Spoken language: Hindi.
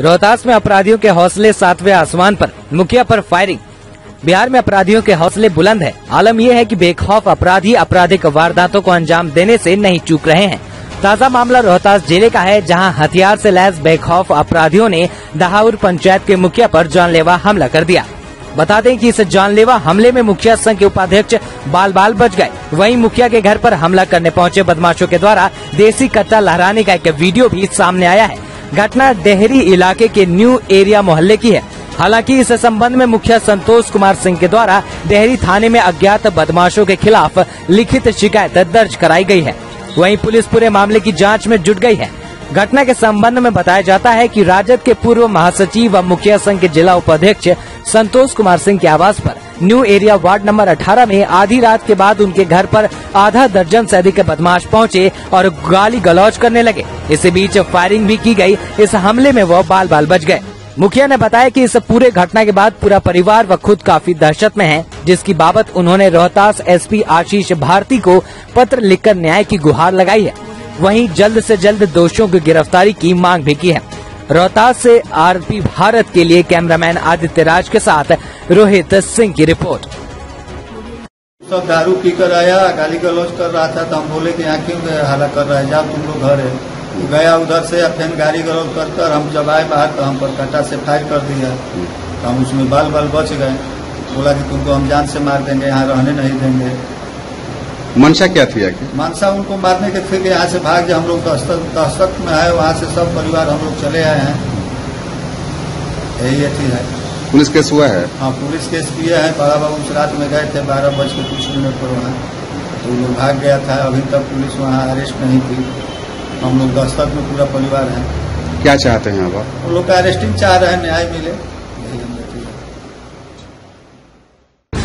रोहतास में अपराधियों के हौसले सातवें आसमान पर, मुखिया पर फायरिंग बिहार में अपराधियों के हौसले बुलंद है। आलम यह है कि बेखौफ अपराधी आपराधिक वारदातों को अंजाम देने से नहीं चूक रहे हैं। ताज़ा मामला रोहतास ज़िले का है, जहाँ हथियार से लैस बेखौफ अपराधियों ने दहाउर पंचायत के मुखिया पर जानलेवा हमला कर दिया। बता दें कि इस जानलेवा हमले में मुखिया संघ के उपाध्यक्ष बाल बाल बच गए। वहीं मुखिया के घर पर हमला करने पहुँचे बदमाशों के द्वारा देसी कट्टा लहराने का एक वीडियो भी सामने आया है। घटना डेहरी इलाके के न्यू एरिया मोहल्ले की है। हालाँकि इस संबंध में मुखिया संतोष कुमार सिंह के द्वारा डेहरी थाने में अज्ञात बदमाशों के खिलाफ लिखित शिकायत दर्ज कराई गई है। वहीं पुलिस पूरे मामले की जाँच में जुट गई है। घटना के संबंध में बताया जाता है कि राजद के पूर्व महासचिव व मुखिया संघ के जिला उपाध्यक्ष संतोष कुमार सिंह के आवास पर न्यू एरिया वार्ड नंबर 18 में आधी रात के बाद उनके घर पर आधा दर्जन से अधिक बदमाश पहुँचे और गाली गलौज करने लगे। इसी बीच फायरिंग भी की गई। इस हमले में वो बाल बाल बच गए। मुखिया ने बताया कि इस पूरे घटना के बाद पूरा परिवार व खुद काफ़ी दहशत में है, जिसकी बाबत उन्होंने रोहतास एसपी आशीष भारती को पत्र लिखकर न्याय की गुहार लगाई है। वहीं जल्द से जल्द दोषियों की गिरफ्तारी की मांग भी की है। रोहतास से आरपी भारत के लिए कैमरामैन आदित्य राज के साथ रोहित सिंह की रिपोर्ट। सब दारू पीकर आया, गाली गलौज कर रहा था तो हम बोले कि यहाँ क्यों हाला कर रहा है, जाओ तुम लोग घर है। गया उधर से फिर गाली गलौज कर कर हम जब आए बाहर तो हम पर कट्टा से फायर कर दिया। तो हम उसमें बाल बाल बच गए। बोला कि तुमको हम जान से मार देंगे, यहाँ रहने नहीं देंगे। मंशा क्या थी आखिर मानसा उनको मारने के फिर यहाँ से भाग जाए हम लोग दस्तक दस्तक में आए वहाँ से सब परिवार हम लोग चले आए हैं। यही अथी है। पुलिस केस हुआ है? हाँ पुलिस केस किए हैं। बड़ा बाबू उस रात में गए थे बारह बज के कुछ मिनट पर वहाँ। तो वो भाग गया था। अभी तक पुलिस वहाँ अरेस्ट नहीं थी। हम लोग दस्तक में पूरा परिवार है। क्या चाहते हैं आप? हम लोग का अरेस्टिंग चाह रहे हैं न्याय मिले। की।